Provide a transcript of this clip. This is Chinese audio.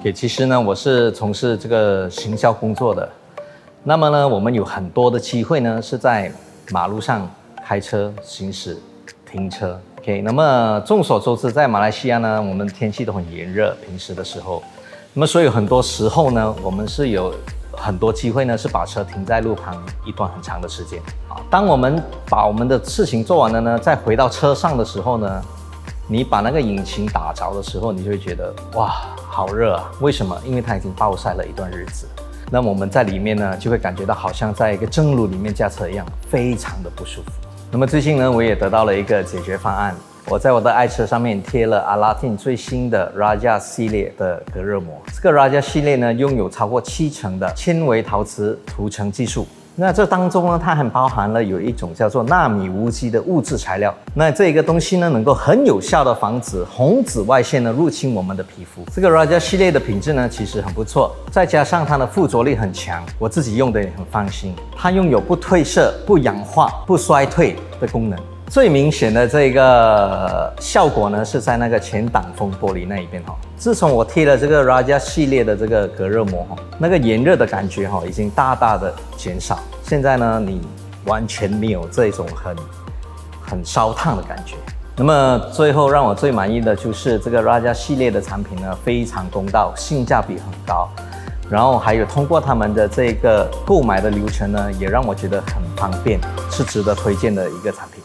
OK，其实呢，我是从事这个行销工作的。那么呢，我们有很多的机会呢，是在马路上开车行驶、停车。OK，那么众所周知，在马来西亚呢，我们天气都很炎热，平时的时候，那么所以很多时候呢，我们是有很多机会呢，是把车停在路旁一段很长的时间。啊，当我们把我们的事情做完了呢，再回到车上的时候呢，你把那个引擎打着的时候，你就会觉得哇，好热啊！为什么？因为它已经暴晒了一段日子。那么我们在里面呢，就会感觉到好像在一个蒸炉里面驾车一样，非常的不舒服。那么最近呢，我也得到了一个解决方案。我在我的爱车上面贴了阿拉丁最新的 Raja 系列的隔热膜。这个 Raja 系列呢，拥有超过七成的纤维陶瓷涂层技术。那这当中呢，它还包含了有一种叫做纳米无机的物质材料。那这一个东西呢，能够很有效的防止红紫外线呢入侵我们的皮肤。这个 Raja 系列的品质呢，其实很不错，再加上它的附着力很强，我自己用的也很放心。它拥有不褪色、不氧化、不衰退的功能。最明显的这个效果呢，是在那个前挡风玻璃那一边哈。自从我贴了这个 Raja 系列的这个隔热膜哈，那个炎热的感觉哈，已经大大的减少。现在呢，你完全没有这种很很烧烫的感觉。那么最后让我最满意的就是这个 Raja 系列的产品呢，非常公道，性价比很高。然后还有通过他们的这个购买的流程呢，也让我觉得很方便，是值得推荐的一个产品。